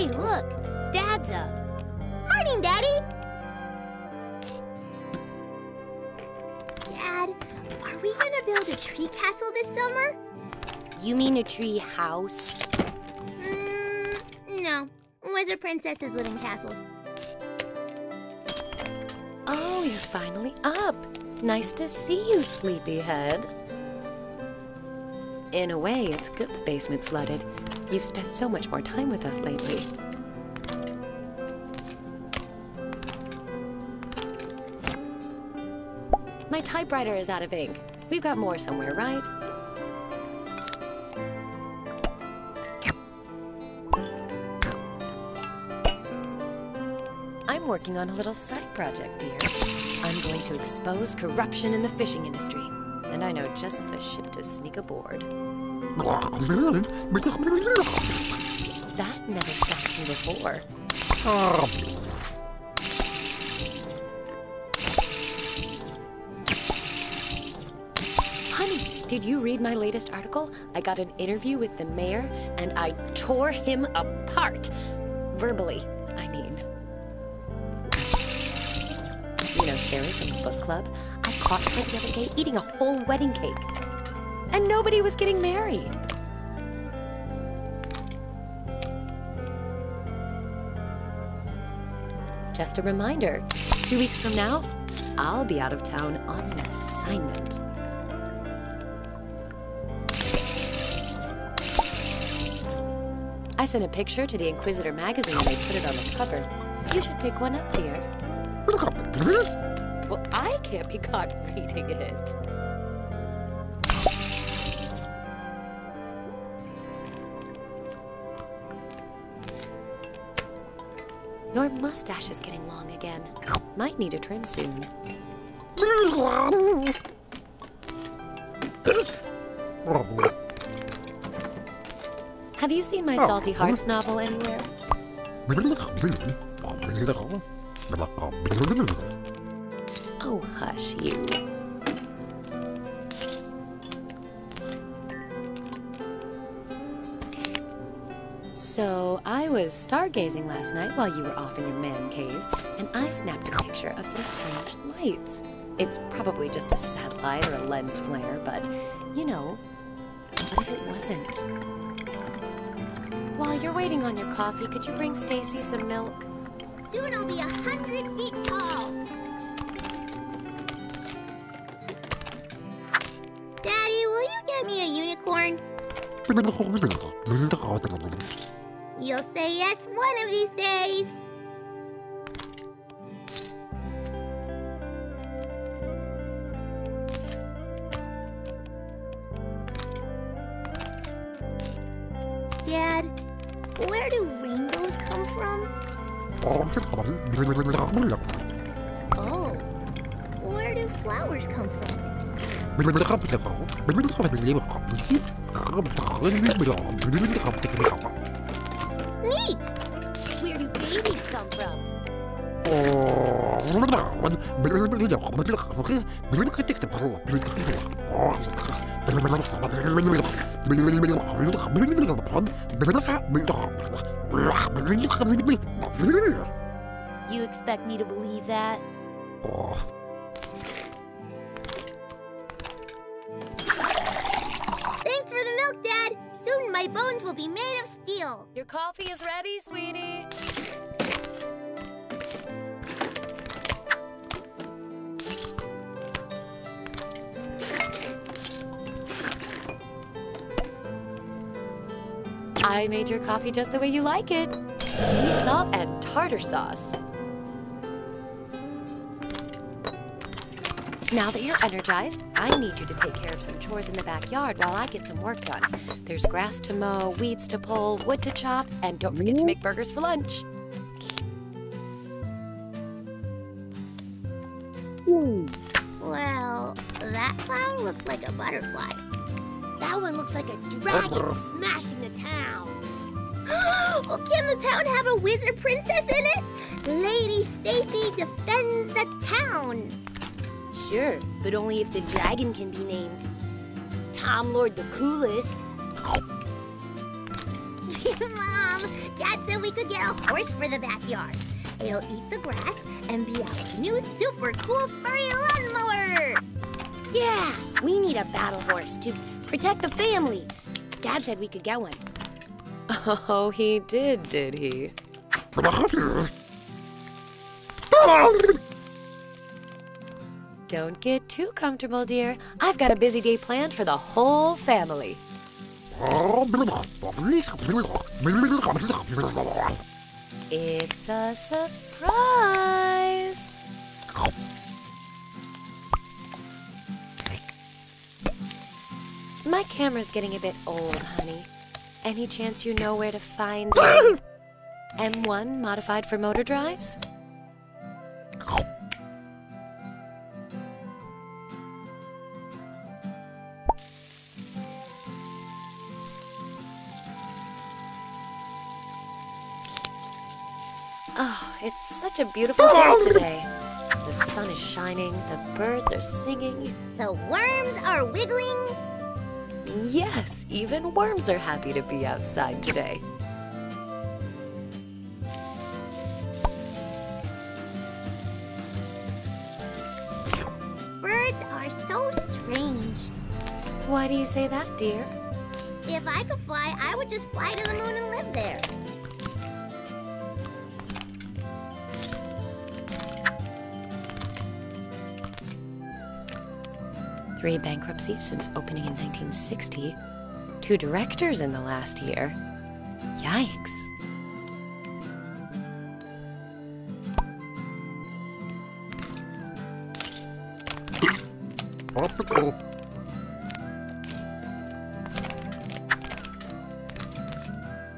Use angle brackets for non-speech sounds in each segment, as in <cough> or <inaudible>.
Hey, look! Dad's up. Morning, Daddy! Dad, are we gonna build a tree castle this summer? You mean a tree house? Mm, no. Wizard princesses live in castles. Oh, you're finally up. Nice to see you, sleepyhead. In a way, it's good the basement flooded. You've spent so much more time with us lately. My typewriter is out of ink. We've got more somewhere, right? I'm working on a little side project, dear. I'm going to expose corruption in the fishing industry. And I know just the ship to sneak aboard. That never stopped me before. Honey, did you read my latest article? I got an interview with the mayor and I tore him apart. Verbally, I mean. You know Sherry from the book club? I caught her the other day eating a whole wedding cake. And nobody was getting married. Just a reminder two weeks from now, I'll be out of town on an assignment. I sent a picture to the Inquisitor magazine and they put it on the cover. You should pick one up, dear. Well, I can't be caught reading it. Your mustache is getting long again. Might need a trim soon. Have you seen my Salty Hearts novel anywhere? Oh, hush you. So, I was stargazing last night while you were off in your man cave, and I snapped a picture of some strange lights. It's probably just a satellite or a lens flare, but you know, what if it wasn't? While you're waiting on your coffee, could you bring Stacy some milk? Soon I'll be a hundred feet tall. Daddy, will you get me a unicorn? <laughs> You'll say yes one of these days. Dad, where do rainbows come from? Oh, where do flowers come from? Oh. Where do babies come from? Oh, you expect me to believe that? Thanks for the milk, Dad! Soon my bones will be made of steel. Your coffee is ready, sweetie. I made your coffee just the way you like it. Sea salt and tartar sauce. Now that you're energized, I need you to take care of some chores in the backyard while I get some work done. There's grass to mow, weeds to pull, wood to chop, and don't forget to mm-hmm. make burgers for lunch. Hmm. Well, that cloud looks like a butterfly. That one looks like a dragon smashing the town. <gasps> well, can the town have a wizard princess in it? Lady Stacy defends the town. Sure, but only if the dragon can be named Tom Lord the Coolest. <laughs> Mom, Dad said we could get a horse for the backyard. It'll eat the grass and be our new super cool furry lawnmower. Yeah, we need a battle horse to protect the family. Dad said we could get one. <laughs> Oh, he did, did he? <laughs> Don't get too comfortable, dear. I've got a busy day planned for the whole family. It's a surprise. My camera's getting a bit old, honey. Any chance you know where to find <coughs> M1 modified for motor drives? Oh, it's such a beautiful day oh. today. The sun is shining, the birds are singing. The worms are wiggling. Yes, even worms are happy to be outside today. Birds are so strange. Why do you say that, dear? If I could fly, I would just fly to the moon and live there. Three bankruptcies since opening in 1960. Two directors in the last year. Yikes.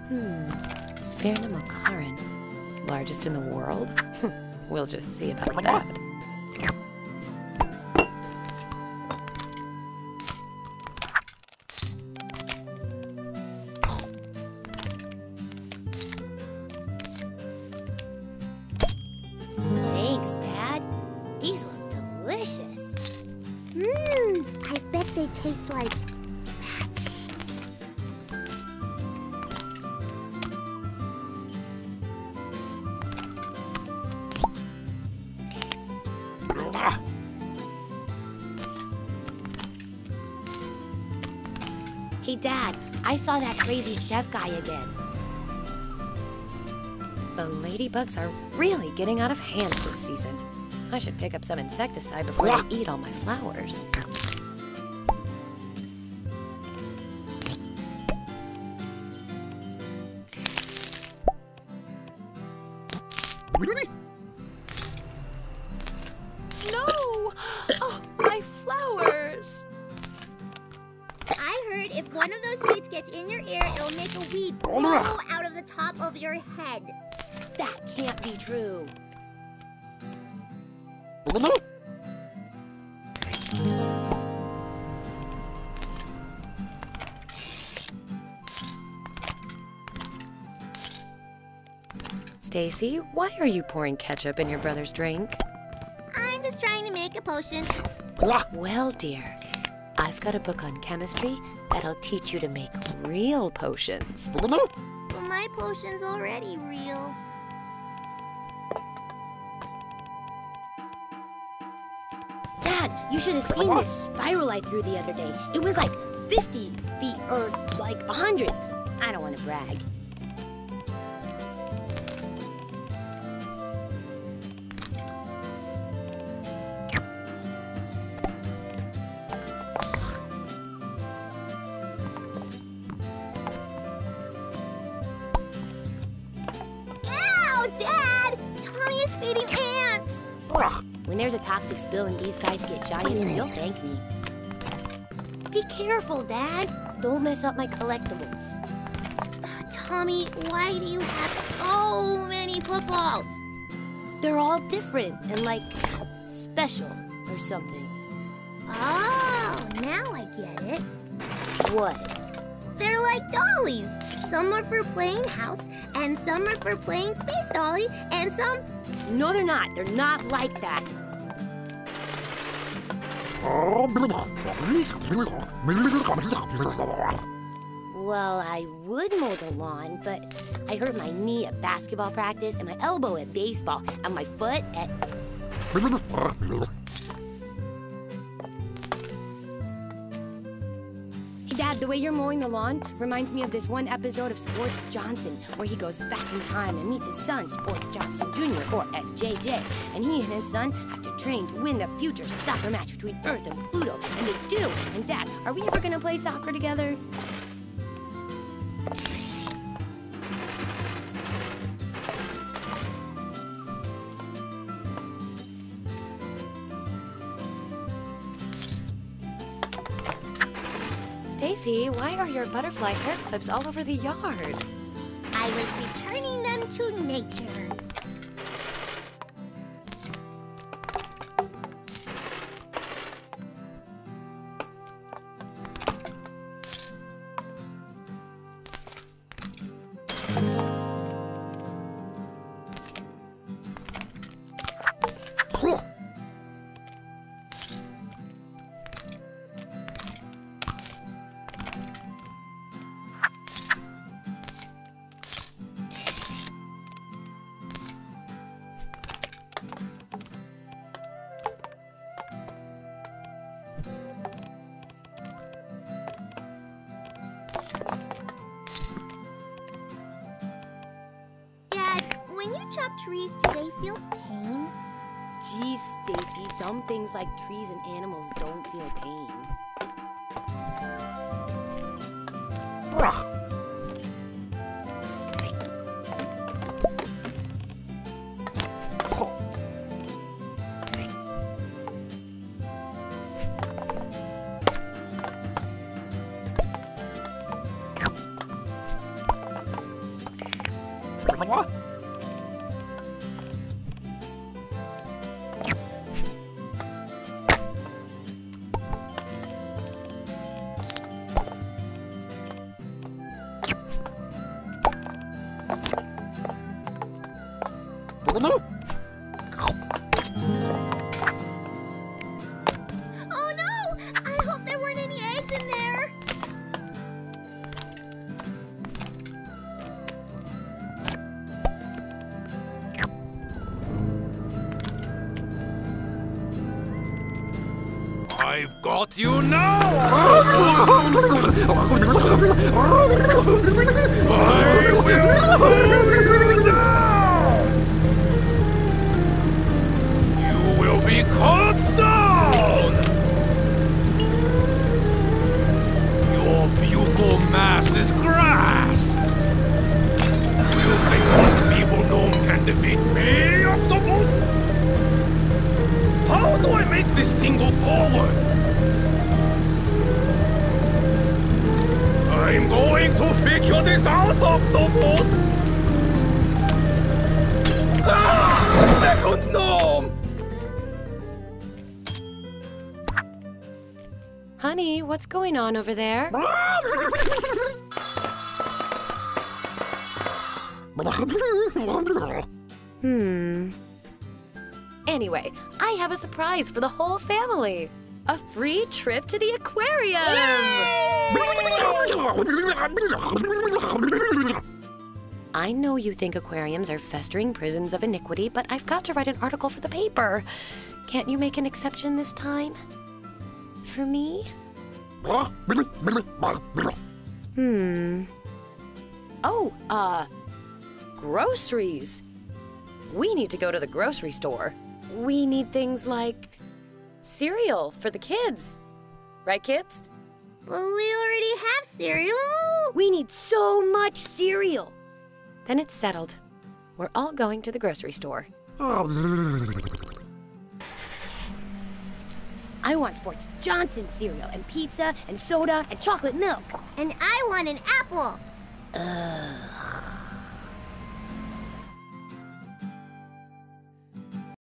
Hmm. Sphyrna Makarin. Largest in the world? <laughs> we'll just see about that. Bet like magic. Hey, Dad, I saw that crazy chef guy again. The ladybugs are really getting out of hand this season. I should pick up some insecticide before they eat all my flowers. One of those seeds gets in your ear, it'll make a weed oh, grow out of the top of your head. That can't be true. Stacy, why are you pouring ketchup in your brother's drink? I'm just trying to make a potion. Well, dear, I've got a book on chemistry that'll teach you to make real potions. Well, my potion's already real. Dad, you should have seen this spiral I threw the other day. It was like 50 feet or like 100. I don't want to brag. Toxic spill and these guys get giant, you'll thank me. Be careful, Dad. Don't mess up my collectibles. Tommy, why do you have so many footballs? They're all different and like special or something. Oh, now I get it. What? They're like dollies. Some are for playing house, and some are for playing space dolly, and some. No, they're not. They're not like that. Well, I would mow the lawn, but I hurt my knee at basketball practice and my elbow at baseball and my foot at. The way you're mowing the lawn reminds me of this one episode of Sports Johnson where he goes back in time and meets his son, Sports Johnson Jr., or SJJ. And he and his son have to train to win the future soccer match between Earth and Pluto. And they do. And, Dad, are we ever gonna play soccer together? Stacy, why are your butterfly hair clips all over the yard? I was returning them to nature. Trees, do they feel pain? Geez, Stacy, some things like trees and animals don't feel pain. I've got you now! <laughs> <laughs> I'm going to figure this out, Octopus! Ah! Second gnome! Honey, what's going on over there? <laughs> Hmm. Anyway, I have a surprise for the whole family. A free trip to the aquarium. I know you think aquariums are festering prisons of iniquity, but I've got to write an article for the paper. Can't you make an exception this time? For me? Hmm. Oh, uh, groceries. We need to go to the grocery store. We need things like cereal for the kids. Right, kids? But we already have cereal. We need so much cereal. Then it's settled. We're all going to the grocery store. <laughs> I want Sports Johnson cereal and pizza and soda and chocolate milk. And I want an apple. Ugh.